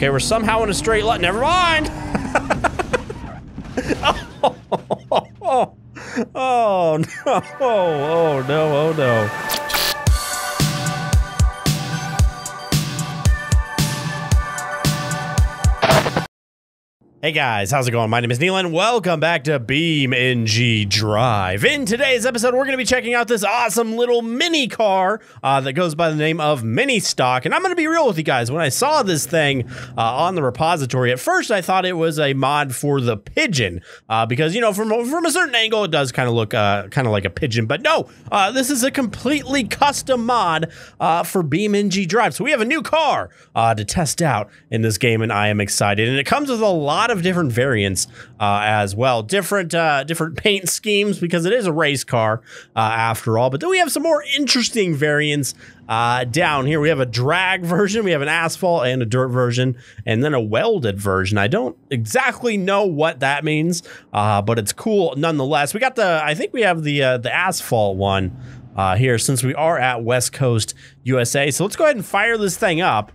Okay, we're somehow in a straight line. Never mind. oh, oh, oh, no. Oh, no. Oh, no. Hey guys, how's it going? My name is Neil and welcome back to BeamNG Drive. In today's episode, we're going to be checking out this awesome little mini car uh, that goes by the name of Mini Stock. And I'm going to be real with you guys. When I saw this thing uh, on the repository, at first I thought it was a mod for the Pigeon uh, because, you know, from, from a certain angle, it does kind of look uh, kind of like a Pigeon. But no, uh, this is a completely custom mod uh, for BeamNG Drive. So we have a new car to test out in this game, and I am excited. And it comes with a lot lot of different variants uh, as well, different uh, different paint schemes because it is a race car uh, after all. But then we have some more interesting variants uh, down here. We have a drag version, we have an asphalt and a dirt version, and then a welded version. I don't exactly know what that means, uh, but it's cool nonetheless. We got the I think we have the the asphalt one. here since we are at West Coast USA. So let's go ahead and fire this thing up.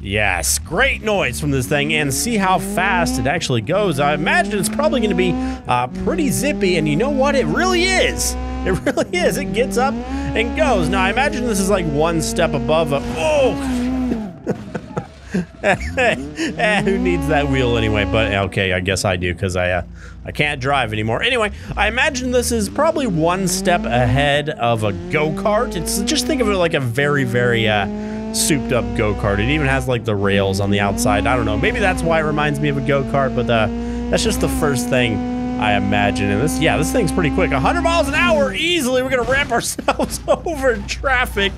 Yes, great noise from this thing and see how fast it actually goes. I imagine it's probably going to be uh, pretty zippy and you know what? It really is. It really is. It gets up and goes. Now I imagine this is like one step above a, oh! eh, who needs that wheel anyway? But okay, I guess I do because I uh, I can't drive anymore. Anyway, I imagine this is probably one step ahead of a go-kart. It's just think of it like a very, very uh, souped up go-kart. It even has like the rails on the outside. I don't know. Maybe that's why it reminds me of a go-kart, but uh, that's just the first thing I imagine. And this, yeah, this thing's pretty quick. 100 miles an hour easily. We're going to ramp ourselves over traffic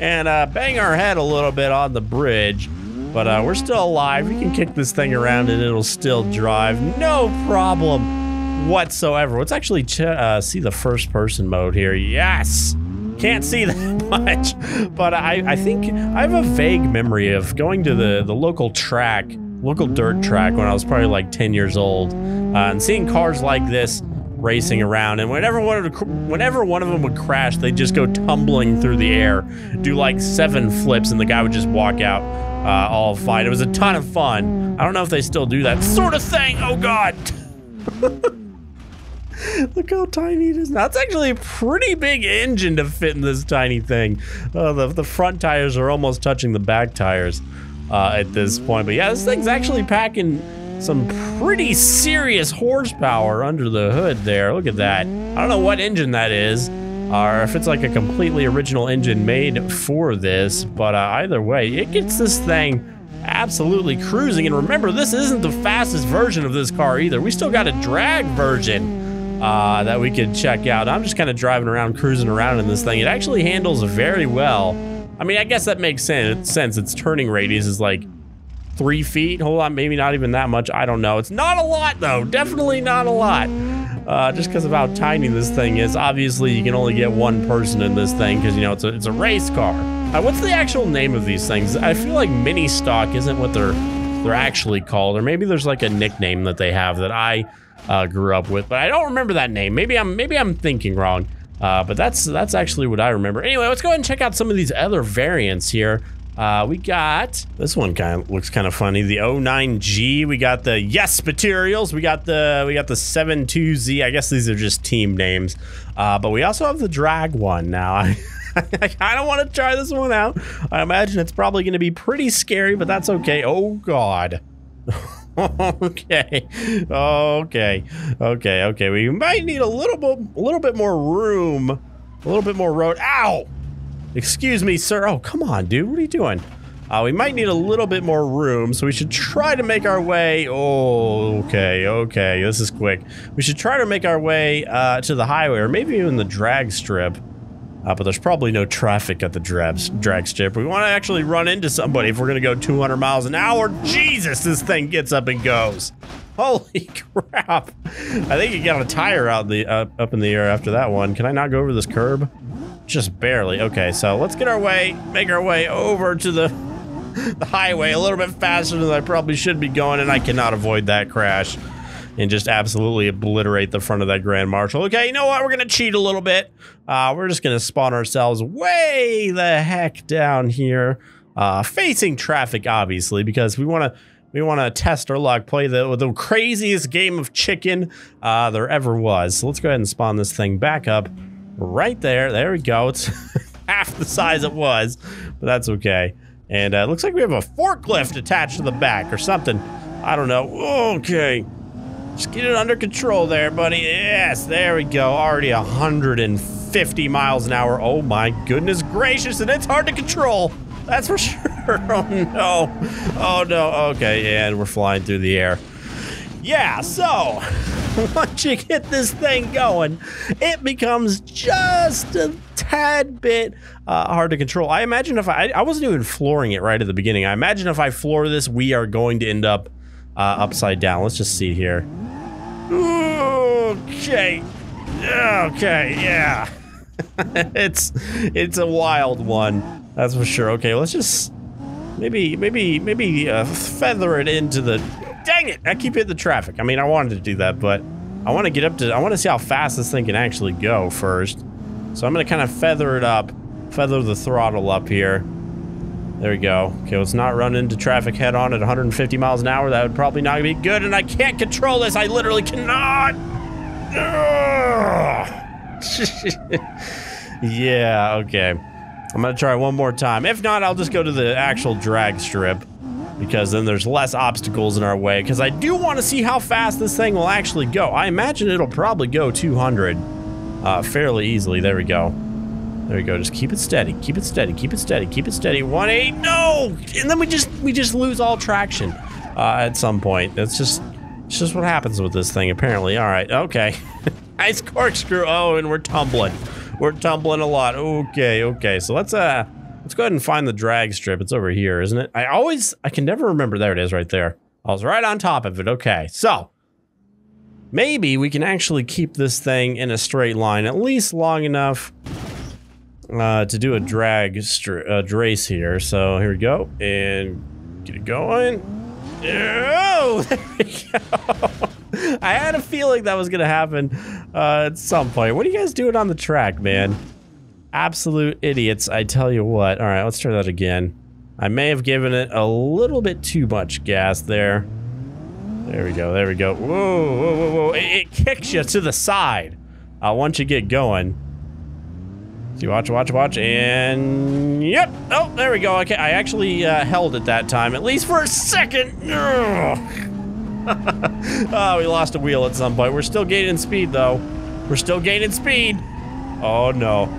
and uh, bang our head a little bit on the bridge. But uh, we're still alive. We can kick this thing around and it'll still drive. No problem whatsoever. Let's actually uh, see the first person mode here. Yes. Can't see that much, but I, I think I have a vague memory of going to the, the local track, local dirt track when I was probably like 10 years old, uh, and seeing cars like this racing around. And whenever one, of the, whenever one of them would crash, they'd just go tumbling through the air, do like seven flips, and the guy would just walk out uh, all fine. It was a ton of fun. I don't know if they still do that sort of thing. Oh, God. Look how tiny it is. It's actually a pretty big engine to fit in this tiny thing. Uh, the, the front tires are almost touching the back tires uh, at this point. But yeah, this thing's actually packing some pretty serious horsepower under the hood there. Look at that. I don't know what engine that is or if it's like a completely original engine made for this. But uh, either way, it gets this thing absolutely cruising. And remember, this isn't the fastest version of this car either. We still got a drag version uh, that we could check out. I'm just kind of driving around, cruising around in this thing. It actually handles very well. I mean, I guess that makes sense. Its turning radius is like three feet. Hold on, maybe not even that much. I don't know. It's not a lot though. Definitely not a lot. Uh, just because of how tiny this thing is. Obviously, you can only get one person in this thing because you know it's a it's a race car. Uh, what's the actual name of these things? I feel like mini stock isn't what they're they're actually called, or maybe there's like a nickname that they have that I uh, grew up with, but I don't remember that name. Maybe I'm maybe I'm thinking wrong. Uh, but that's that's actually what I remember. Anyway, let's go ahead and check out some of these other variants here. Uh, we got this one kind of looks kind of funny. The 09G. We got the Yes materials. We got the we got the 72Z. I guess these are just team names. Uh, but we also have the drag one now. I, I kind of want to try this one out. I imagine it's probably going to be pretty scary, but that's okay. Oh God. okay, okay, okay, okay. We might need a little bit, a little bit more room, a little bit more road. Ow! Excuse me, sir. Oh, come on, dude. What are you doing? Uh, we might need a little bit more room, so we should try to make our way. Oh, okay, okay. This is quick. We should try to make our way uh, to the highway, or maybe even the drag strip. Uh, but there's probably no traffic at the drag, drag strip. We want to actually run into somebody if we're going to go 200 miles an hour. Jesus, this thing gets up and goes. Holy crap. I think you got a tire out the uh, up in the air after that one. Can I not go over this curb? Just barely. Okay, so let's get our way, make our way over to the, the highway a little bit faster than I probably should be going, and I cannot avoid that crash and just absolutely obliterate the front of that Grand Marshal. Okay, you know what? We're going to cheat a little bit. Uh, we're just going to spawn ourselves way the heck down here. uh, facing traffic, obviously, because we want to we want to test our luck, play the the craziest game of chicken uh, there ever was. So let's go ahead and spawn this thing back up right there. There we go. It's half the size it was, but that's okay. And uh, it looks like we have a forklift attached to the back or something. I don't know. Okay. Just get it under control there, buddy. Yes, there we go. Already 150 miles an hour. Oh my goodness gracious, and it's hard to control. That's for sure. Oh no. Oh no. Okay, and we're flying through the air. Yeah, so once you get this thing going, it becomes just a tad bit uh, hard to control. I imagine if I, I wasn't even flooring it right at the beginning. I imagine if I floor this, we are going to end up uh, upside down. Let's just see here. Okay. Okay, yeah. it's it's a wild one. That's for sure. Okay, let's just maybe maybe maybe uh, feather it into the Dang it! I keep hitting the traffic. I mean, I wanted to do that, but I want to get up to... I want to see how fast this thing can actually go first. So I'm going to kind of feather it up. Feather the throttle up here. There we go. Okay, let's not run into traffic head on at 150 miles an hour. That would probably not be good, and I can't control this. I literally cannot. yeah, okay. I'm going to try one more time. If not, I'll just go to the actual drag strip because then there's less obstacles in our way because I do want to see how fast this thing will actually go. I imagine it'll probably go 200 uh, fairly easily. There we go. There we go. Just keep it steady. Keep it steady. Keep it steady. Keep it steady. One eight. No, and then we just we just lose all traction uh, at some point. That's just it's just what happens with this thing. Apparently. All right. Okay. nice corkscrew. Oh, and we're tumbling. We're tumbling a lot. Okay. Okay. So let's uh Let's go ahead and find the drag strip. It's over here, isn't it? I always, I can never remember. There it is right there. I was right on top of it. Okay, so maybe we can actually keep this thing in a straight line, at least long enough uh, to do a drag uh, race here. So here we go, and get it going. Oh, there we go. I had a feeling that was gonna happen uh, at some point. What are you guys doing on the track, man? absolute idiots, I tell you what. All right, let's try that again. I may have given it a little bit too much gas there. There we go, there we go. Whoa, whoa, whoa, whoa. It, it kicks you to the side uh, once you get going. See, watch, watch, watch, and yep. Oh, there we go. Okay, I actually uh, held it that time, at least for a second. oh, we lost a wheel at some point. We're still gaining speed, though. We're still gaining speed. Oh, no.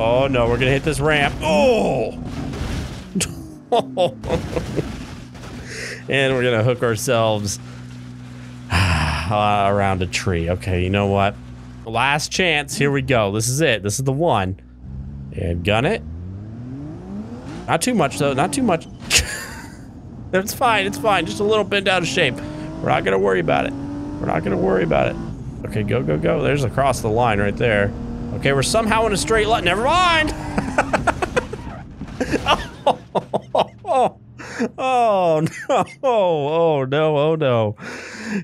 Oh no, we're gonna hit this ramp. Oh! and we're gonna hook ourselves around a tree. Okay, you know what? Last chance. Here we go. This is it. This is the one. And gun it. Not too much though. Not too much. it's fine. It's fine. Just a little bent out of shape. We're not gonna worry about it. We're not gonna worry about it. Okay, go, go, go. There's across the line right there. Okay, we're somehow in a straight line. Never mind. oh, oh, oh, no. Oh, no. Oh, no.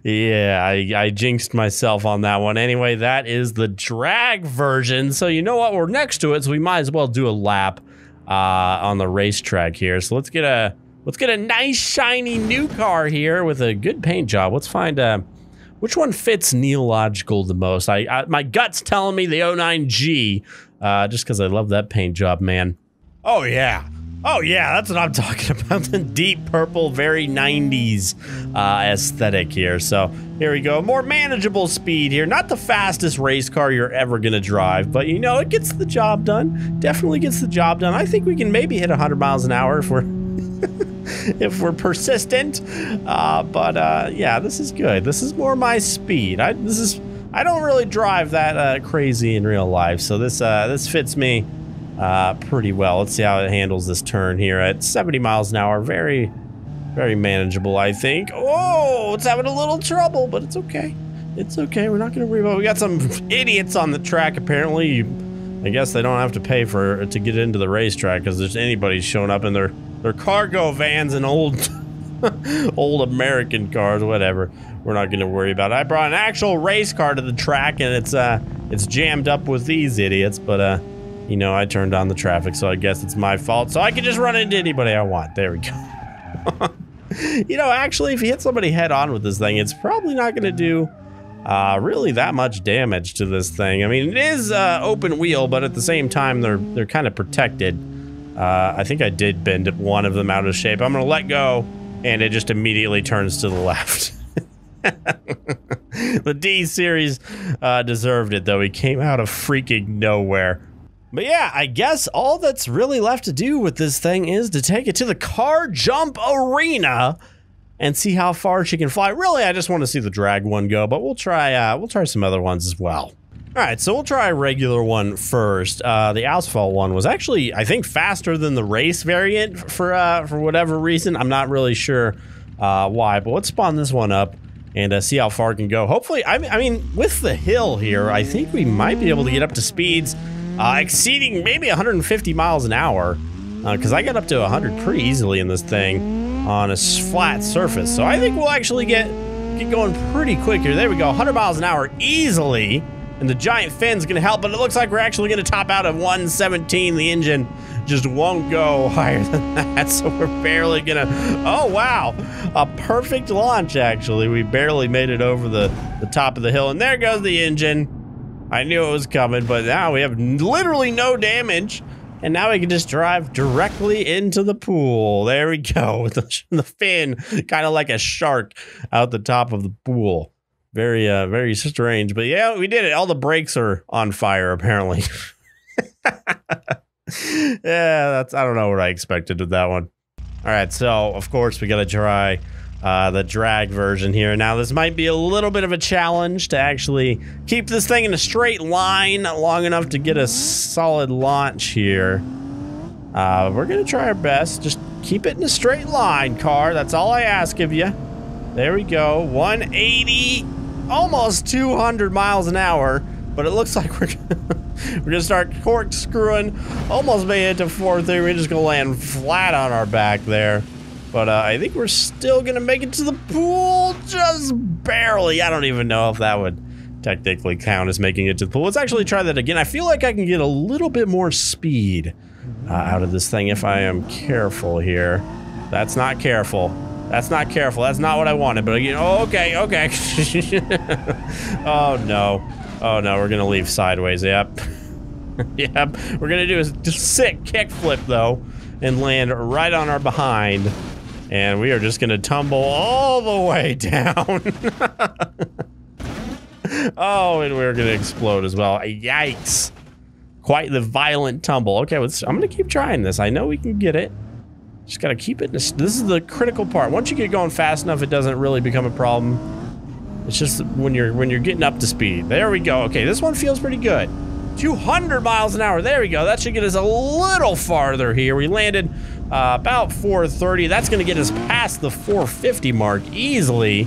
Yeah, I, I jinxed myself on that one. Anyway, that is the drag version. So you know what? We're next to it, so we might as well do a lap uh, on the racetrack here. So let's get a let's get a nice shiny new car here with a good paint job. Let's find a which one fits Neilogical the most? I, I my gut's telling me the 09G, uh, just because I love that paint job, man. Oh yeah. Oh yeah, that's what I'm talking about. The deep purple, very 90s uh, aesthetic here. So here we go. More manageable speed here. Not the fastest race car you're ever going to drive, but you know, it gets the job done. Definitely gets the job done. I think we can maybe hit 100 miles an hour if we're if we're persistent. Uh, but uh, yeah, this is good. This is more my speed. I this is I don't really drive that uh, crazy in real life, so this uh, this fits me uh, pretty well. Let's see how it handles this turn here at 70 miles an hour. Very very manageable, I think. Oh, it's having a little trouble, but it's okay. It's okay. We're not going to worry about. It. We got some idiots on the track. Apparently, I guess they don't have to pay for to get into the racetrack because there's anybody showing up in their they're cargo vans and old, old American cars, whatever. We're not going to worry about it. I brought an actual race car to the track, and it's uh, it's jammed up with these idiots. But uh, You know, I turned on the traffic, so I guess it's my fault. So I can just run into anybody I want. There we go. you know, actually, if you hit somebody head on with this thing, it's probably not going to do uh, really that much damage to this thing. I mean, it is uh, open wheel, but at the same time, they're they're kind of protected. Uh, I think I did bend one of them out of shape. I'm going to let go, and it just immediately turns to the left. the D series uh, deserved it, though. He came out of freaking nowhere. But yeah, I guess all that's really left to do with this thing is to take it to the car jump arena and see how far she can fly. Really, I just want to see the drag one go, but we'll try uh, we'll try some other ones as well. All right, so we'll try a regular one first. Uh, the asphalt one was actually, I think, faster than the race variant for uh, for whatever reason. I'm not really sure uh, why, but let's spawn this one up and uh, see how far it can go. Hopefully, I mean, I mean, with the hill here, I think we might be able to get up to speeds uh, exceeding maybe 150 miles an hour because uh, I got up to 100 pretty easily in this thing on a flat surface. So I think we'll actually get get going pretty quick here. There we go, 100 miles an hour easily. And the giant fin's gonna help, but it looks like we're actually gonna top out at 117. The engine just won't go higher than that, so we're barely gonna, oh wow, a perfect launch actually. We barely made it over the, the top of the hill, and there goes the engine. I knew it was coming, but now we have literally no damage. And now we can just drive directly into the pool. There we go. The, the fin kind of like a shark out the top of the pool. Very, uh, very strange. But yeah, we did it. All the brakes are on fire, apparently. yeah, that's, I don't know what I expected with that one. All right, so of course we got to try uh, the drag version here. Now, this might be a little bit of a challenge to actually keep this thing in a straight line long enough to get a solid launch here. Uh, we're going to try our best. Just keep it in a straight line, car. That's all I ask of you. There we go. 180, almost 200 miles an hour. But it looks like we're we're gonna start corkscrewing. Almost made it to 430. We're just gonna land flat on our back there. But uh, I think we're still going to make it to the pool just barely. I don't even know if that would technically count as making it to the pool. Let's actually try that again. I feel like I can get a little bit more speed uh, out of this thing if I am careful here. That's not careful. That's not careful. That's not what I wanted. But again, oh, okay, okay. oh no. Oh no, we're gonna leave sideways. Yep. yep. We're gonna do a sick kickflip though, and land right on our behind. And we are just gonna tumble all the way down. oh, and we're gonna explode as well. Yikes. Quite the violent tumble. Okay, let's, I'm gonna keep trying this. I know we can get it. Just gotta keep it. This is the critical part. Once you get going fast enough, it doesn't really become a problem. It's just when you're when you're getting up to speed. There we go. Okay, this one feels pretty good. 200 miles an hour. There we go. That should get us a little farther here. We landed uh, about 430. That's going to get us past the 450 mark easily.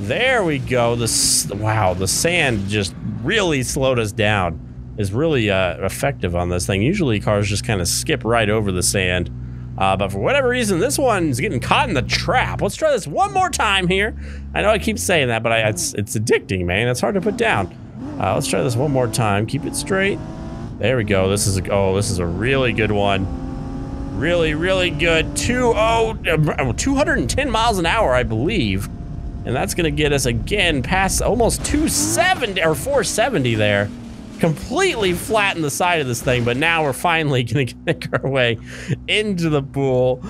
There we go. The wow, the sand just really slowed us down. Is really uh, effective on this thing. Usually cars just kind of skip right over the sand. Uh, but for whatever reason, this one's getting caught in the trap. Let's try this one more time here. I know I keep saying that, but I, it's, it's addicting, man. It's hard to put down. Uh, let's try this one more time. Keep it straight. There we go. This is a, oh, this is a really good one. Really, really good. Two, oh, uh, 210 miles an hour, I believe. And that's to get us again past almost 270 or 470 there. Completely flatten the side of this thing, but now we're finally to make our way into the pool.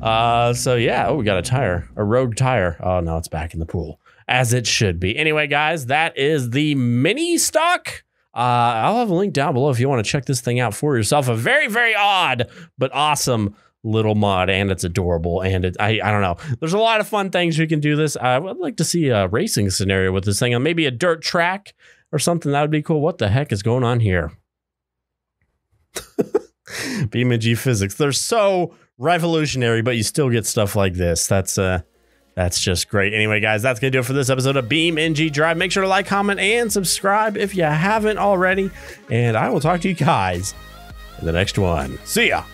Uh, so yeah, oh, we got a tire, a rogue tire. Oh no, it's back in the pool as it should be. Anyway, guys, that is the mini stock uh, I'll have a link down below if you want to check this thing out for yourself. A very, very odd but awesome little mod, and it's adorable. And it, I, I don't know. There's a lot of fun things you can do this. I would like to see a racing scenario with this thing, on maybe a dirt track or something. That would be cool. What the heck is going on here? BeamNG physics. They're so revolutionary, but you still get stuff like this. That's uh that's just great. Anyway, guys, that's going to do it for this episode of BeamNG Drive. Make sure to like, comment, and subscribe if you haven't already. And I will talk to you guys in the next one. See ya.